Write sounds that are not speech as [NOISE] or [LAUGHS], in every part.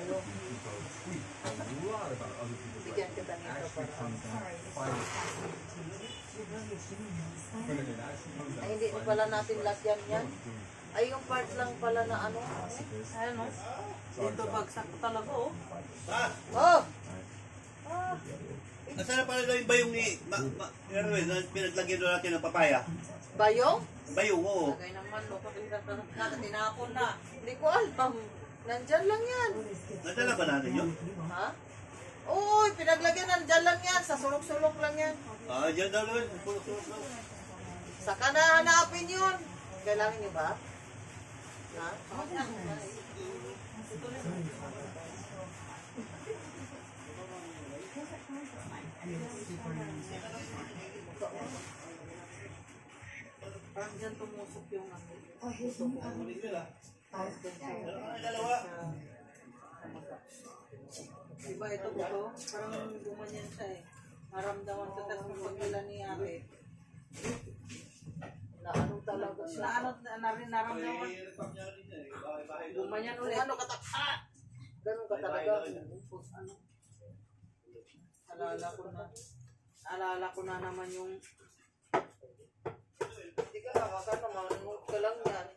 tayo. Bigyan kita nito para. Ay, hindi pala natin lagyan yan. Ay, yung part lang pala na ano. Ayan o. Dito bagsak ko talaga oh. Oh! Nasaan na pala daw yung bayong ni... Ma, ma, Erwin, na pinaglagyan doon natin ng papaya. Bayong? Bayong, oo. Lagay naman no. Tinapon na. Hindi ko alam. Nandyan lang yan. Nadala ba natin yun? Ha? Oo, pinaglagyan nandyan lang yan. Sa sulok-sulok lang yan. Ah, dyan daw naman. Pulok-pulok daw. Saka na hanapin yun. Kailangan nyo ba? Ha? Parang dyan tumusok yung ano. Dalawa. Diba ito buto? Parang gumanyan siya eh. Maramdaman ko tapos yung pagkila ni ate. Na ano talaga siya. Na ano, na, na, naramdaman. Gumanyan ulit. Ano ka ta- Ah! Ganun ka talaga. Ano? Alala ko na. Alala ko na naman yung Hindi ka nakakano, manunod ka lang yan.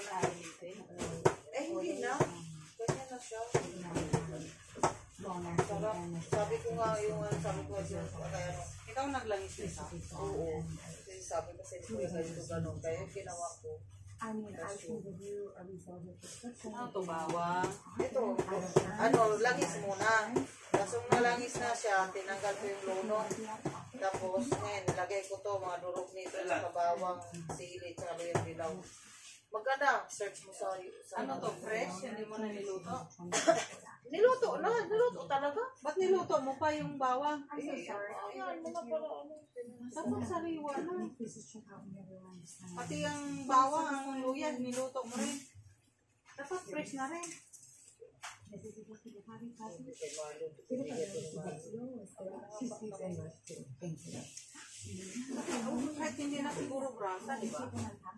Eh, hindi na. Ganyan na siya. Sarap. Sabi ko nga yung ano, sabi ko kaya ano, Ikaw naglangis nito. oo. Kasi sabi kasi ko yung ganito ganun. Kaya ginawa ko. I mean, I can give you a result of prescription. Ano to, bawang? Ito, ano, langis muna. Nung nalangis na siya, tinanggal ko yung lono. Tapos ngayon, nilagay ko to, mga durog nito, sa bawang, sili, tsaka yung dilaw. Maganda, search mo sa, sa Ano to, fresh? Hindi mo na niluto? [LAUGHS] Niluto na, niluto talaga. Ba't niluto mo pa yung bawang? I'm so sorry. Ayan, mga para ano. Dapat sariwa na. Pati ang bawang, ang luya, niluto mo rin. Dapat fresh na rin. Thank you. Kahit hindi na siguro grasa, di ba?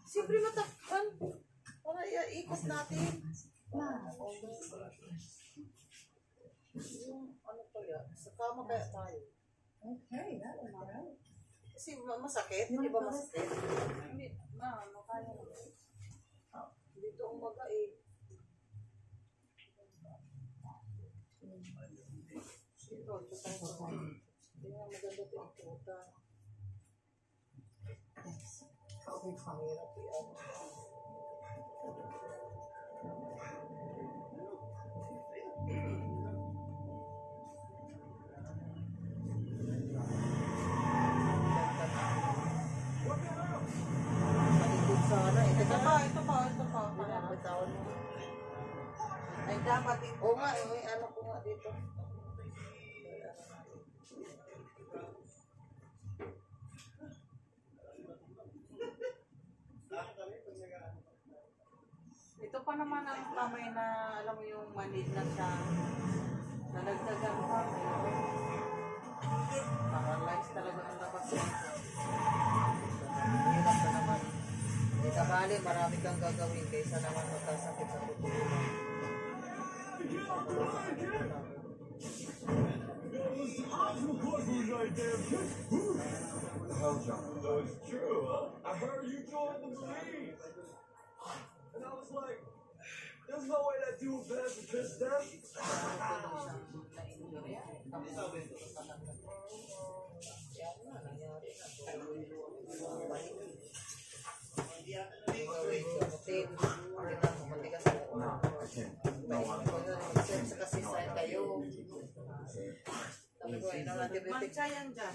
Siyempre matakpan. Para ikot natin. Yung ano pa yan, sa kama kaya tayo. Okay, that was right. Kasi ma- masakit, di ba masakit? Hindi, na, ano kaya na. Dito umaga eh. Ito, ito tayo. Hindi nga maganda ito yung puta. Thanks. Mahirap yan. Malikot sana eh. Ito pa, ito pa, ito pa. Ay, dapat ito. Oo nga, eh, ano ko nga dito. Pa naman ang kamay na, alam mo yung manid na siya. Nalagdagan pa. Paralyzed talaga ang labas nito. Hirap na naman. Di ka bali, marami kang gagawin kaysa naman magkasakit sa tutulo. That's true, huh? I heard you joined the Marines. And I was like, there's no way that dude would pass the test test. Yan na, nangyari na. Hotel, hindi na matigas sa ulo. Pag-search kasi sa kayo. Sabi ko, ina ng antibiotic. Mancha yan dyan.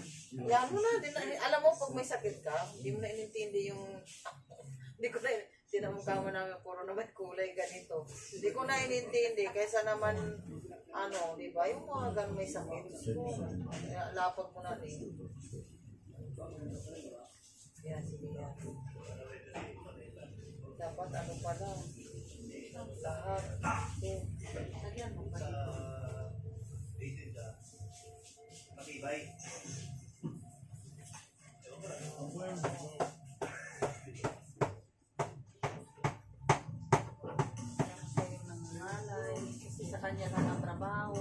Yan mo na, di na, alam mo pag may sakit ka, hindi mo na inintindi yung, hindi ko na, mo namin puro na may kulay ganito. Hindi ko na inintindi, kaysa naman, ano, di ba, yung mga ganun may sakit. Kaya lapag mo na din. Yan, sige. Dapat ano pala, lahat. Eh, Lagyan mo pa. Matibay. Sa'yo kanya na ang trabaho.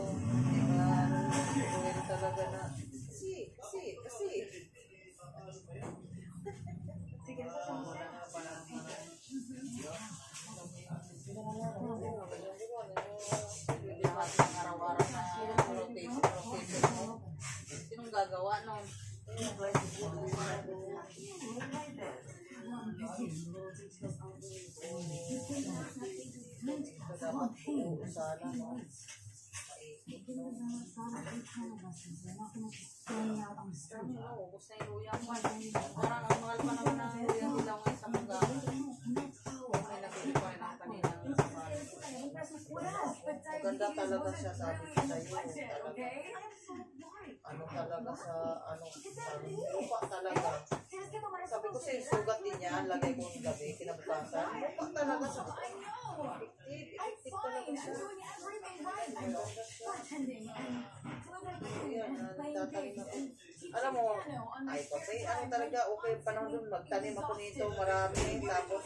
Maganda talaga siya, sabi ko sa'yo. Talaga. Ano talaga sa, ano, sa lupa talaga. Sabi ko sa'yo, sugat din yan, lagay ko ng gabi, kinabukasan. Lupa talaga sa Effective, effective talaga siya. Alam mo, ay, patay, ano talaga, okay panahon dun, magtanim ako nito, marami, tapos,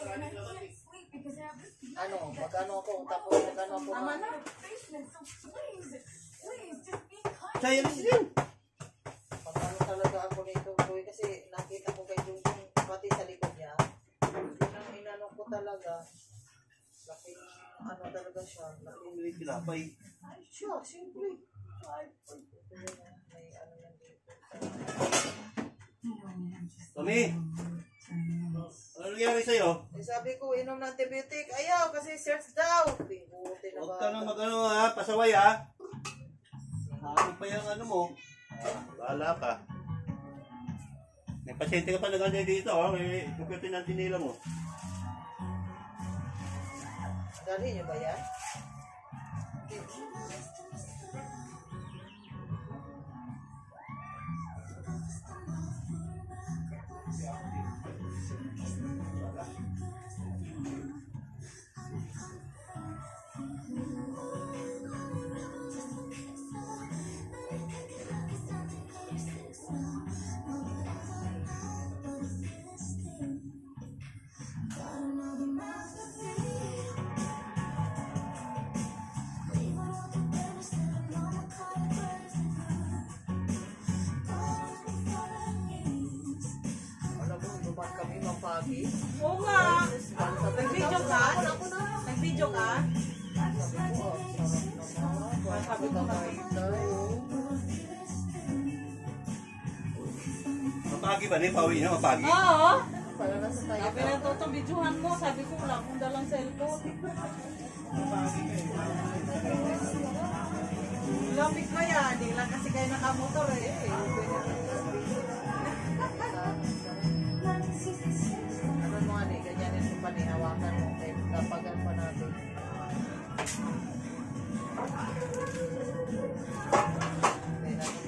ano, magano ako, tapos magano ako, na. Sa'yo rin din. magano talaga ako nito, boy, kasi nakita ko kay Jungjung, pati sa likod niya, yun ang inano ko talaga, laki, ano talaga siya, laki, May tinapay. siya, simple, ay, may ano yan dito, Tommy! Ano nangyari sa'yo? eh, sabi ko, inom ng antibiotic, ayaw, kasi search daw, buti na Huwag ba, ka nang mag-ano ha, pasaway ha. Ano pa yung ano mo? Bahala ka. Pasyente ka pa nag dito ha, may kukutin ang tinila mo. Dali niyo ba yan? Mapagi. Oo nga. Nag-video ka? Nag-video ka? Sabi ko. Mapagi ba niya? Pauwi na, mapagi. Oo. Para nasa tayo. Sabi na to, videohan mo. Sabi ko, wala akong dalang cellphone. Lamig ko yan. Di lang kasi kayo nakamotor eh. Panihawakan mo. Kaya kapagal pa natin.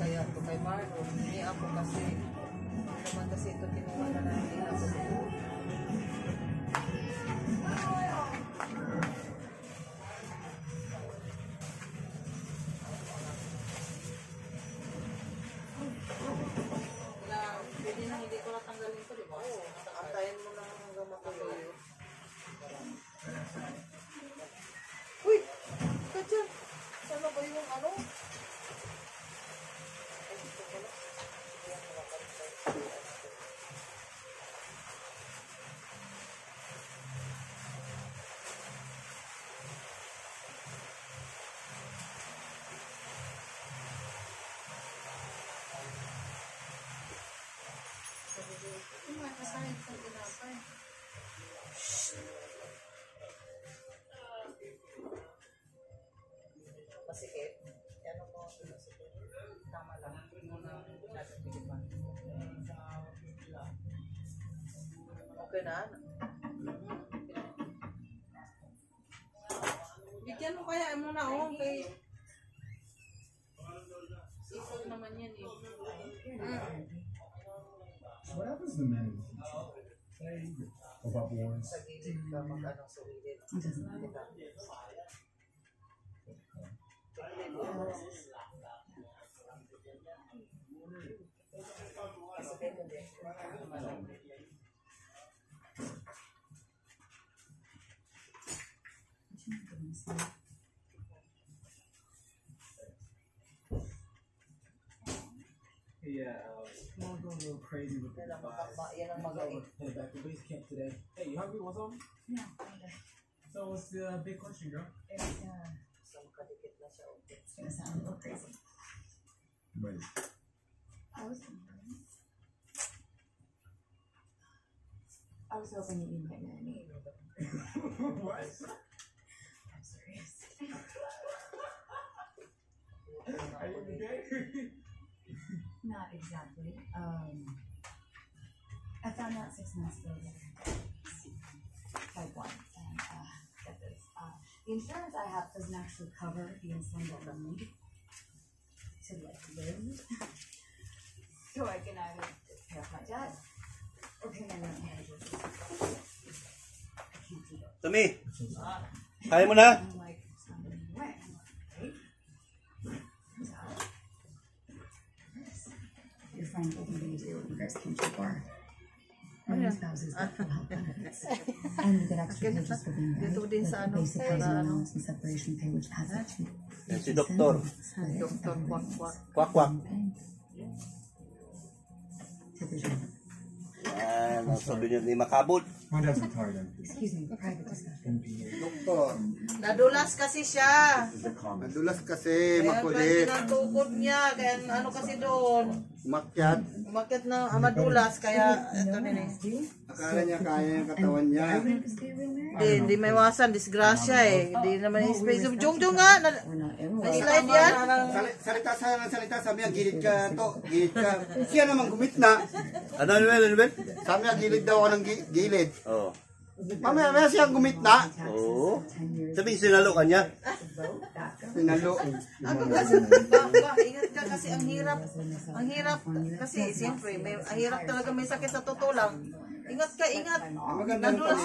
Kaya ako kay Marlo. Hindi ako kasi. Naman kasi ito kinuha na natin Masikip. Yan ang. Tama lang. Muna natin pilipan. Okay na? Bigyan mo kaya mo na oh kay Sipag naman yan eh. What happens to men? About wars. Sa gilid ka mag-ano sa gilid. Yeah, a little crazy with the Yan ang yan ang magaling. Headed back to base camp today. Hey, you hungry? What's on? Yeah. So what's the uh, big question, girl? It's, uh, So, makadikit na siya. okay. it's gonna sound a little crazy. Right. I was wondering. I was hoping that you might know me. what? I'm serious. [LAUGHS] Are you okay? [LAUGHS] Not exactly. Um, I found out six months ago that I one, and uh, get this. Uh, the insurance I have doesn't actually cover the insulin that I need to like live. [LAUGHS] so I can either pay off my debt or pay my rent mortgages. I can't do both. Tami, kaya mo na? I'm like, Friend opened me to when you guys came to the bar. One of your spouses benefits. and you get extra just for being married. Ano, basic housing ano. allowance and separation pay, which adds up to Yan si Doktor. Doktor Kwak Kwak. Kwak kwak. Supervision. Yan, ang sabi niyo ni Makabot. Excuse me, private discussion. Doktor, Nadulas kasi siya. nadulas kasi, Kaya makulit, ang tukod niya. Kaya ano kasi doon. Umakyat. Umakit na madulas. Kaya ito nini. Akala niya kaya yung katawan niya. Hindi, hindi may wasan. Disgrasya eh. Hindi naman yung space. Jung Jung nga. Na, We're not in may slide yan. Sali- salita sa ng salita, sabi niya, gilid ka to, gilid ka. Siya naman gumit na. Ano, ano, ano? Sabi niya, gilid daw ako ng gi- gilid. Oo. Mamaya, mamaya siya gumit na. Oo. Sabihin, sinalo ka niya. Pinalo. Ako kasi, ingat ka kasi ang hirap. Ang hirap. Kasi siyempre, may, ang hirap talaga may sakit sa tutulang. Ingat ka, ingat. Ng Nadulas.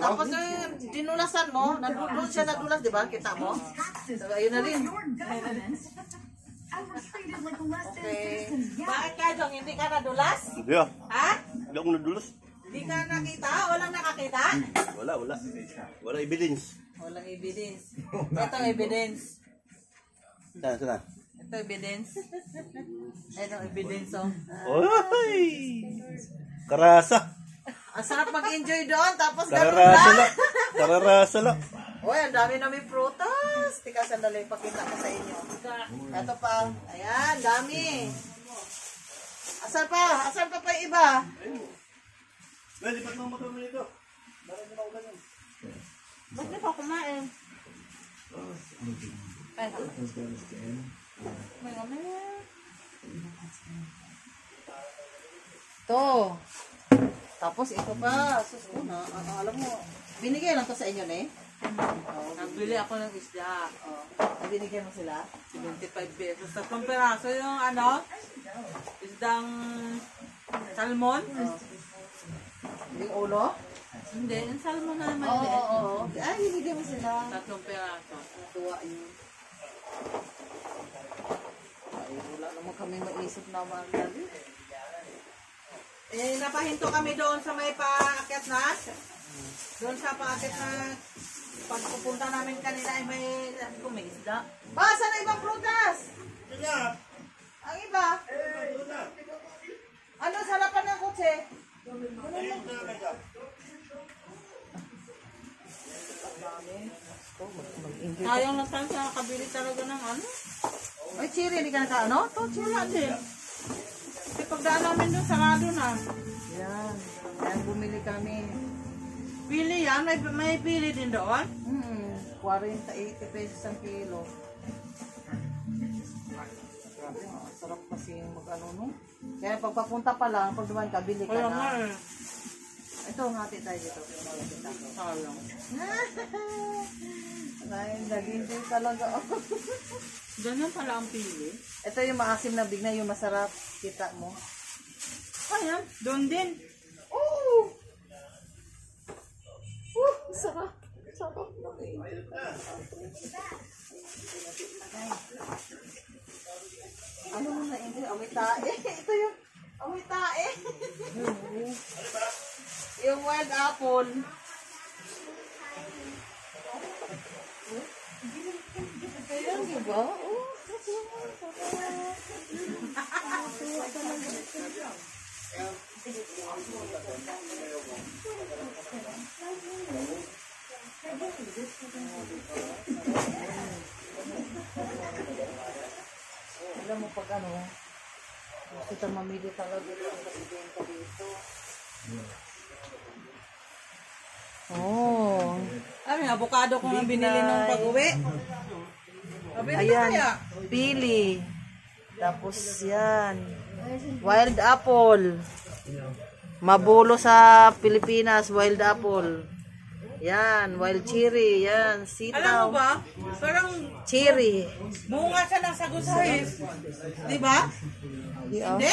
Tapos yung dinulasan mo, nadulas siya nadulas, di ba? Kita mo? So, ayun na rin. Okay. Yeah. Bakit ka, Jong? Hindi ka nadulas? Hindi ah. Ha? Hindi ako nadulas. Hindi ka nakita? Walang nakakita? Wala, wala. Wala evidence. Walang evidence. [LAUGHS] Ito evidence. Saan, saan? Ito evidence. [LAUGHS] Ito evidence, oh. Oy! Karasa. Ang sarap mag-enjoy doon, tapos ganun Kararasa lang. lang. Kararasa lang. [LAUGHS] Uy, ang dami namin prutas. Tika, sandali, pakita ko sa inyo. Ito pa. Ayan, dami. Asan pa? Asan pa pa yung iba? Pwede pa naman kami nito. Ba't di pa kumain? Ay, may kami. Ito. Tapos ito pa. Sus ko na. ah, alam mo, binigay lang to sa inyo, ne? Oh, Nagbili ako ng isda. oh. Binigay mo sila? 25 pesos. Tatlong peraso yung ano, isdang salmon. Yung ulo? Hindi, yung salmon na Oo, maliit. oo, oo. Ay, binigay mo sila. Tatlong peraso. Tuwa yun. Ay, wala naman kami maisip na magdali. Eh, napahinto kami doon sa may paakyat na. Doon sa paakyat na pagpupunta namin kanina ay may, sabi ko, may isda. Ba, saan na ibang prutas? Sayang lang tayo sa kabili talaga ng ano. Ay, chiri, hindi ka naka, ano? To, chiri. Din. Kasi pagdaan namin doon, sarado na. Yan. Kaya bumili kami. Pili yan, may, may pili din doon. Hmm, 40, 80 pesos ang kilo. Grabe, Sarap kasi yung mag-ano, no? Kaya pag papunta pa lang, pag dumaan ka, bili ka Kaya nga na. eh. Ito, ngati tayo dito. Sayang. Ngayon, nag-enjoy talaga [LAUGHS] ako. Ganyan pala ang pili. Ito yung maasim na bigna, yung masarap. Kita mo. Ayan, doon din. Oh! Oh, sarap. Sarap. Ano mo na hindi? Amoy tae. [LAUGHS] Ito yung amoy tae. Yung wild apple. Ayan, di ba? Oh, Alam mo pag ano, kita mamili talaga yung presidente dito. Oh. Ano yung avocado ko nga binili nung pag-uwi? Ayan, pili. Tapos yan. Wild apple. Mabulo sa Pilipinas, wild apple. Yan, wild cherry. Yan, Alam sitaw. mo ba? Parang Cherry. bunga siya ng sagus-sais. Di ba? Di, oh. Hindi?